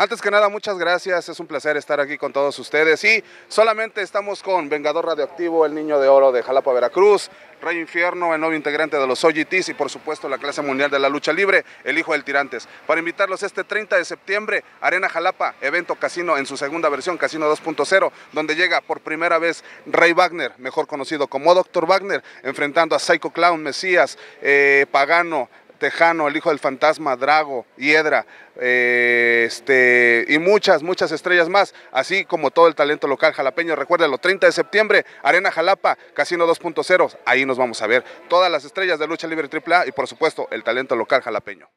Antes que nada, muchas gracias. Es un placer estar aquí con todos ustedes. Y solamente estamos con Vengador Radioactivo, el niño de oro de Jalapa, Veracruz, Rey Infierno, el nuevo integrante de los OGTs y por supuesto la clase mundial de la lucha libre, el hijo del Tirantes. Para invitarlos este 30 de septiembre, Arena Jalapa, evento casino en su segunda versión, Casino 2.0, donde llega por primera vez Rey Wagner, mejor conocido como Dr. Wagner, enfrentando a Psycho Clown, Mesías, eh, Pagano, Tejano, el hijo del fantasma, Drago, Hiedra, eh, este, y muchas, muchas estrellas más, así como todo el talento local jalapeño. Recuérdalo, 30 de septiembre, Arena Jalapa, Casino 2.0, ahí nos vamos a ver todas las estrellas de lucha libre AAA y por supuesto el talento local jalapeño.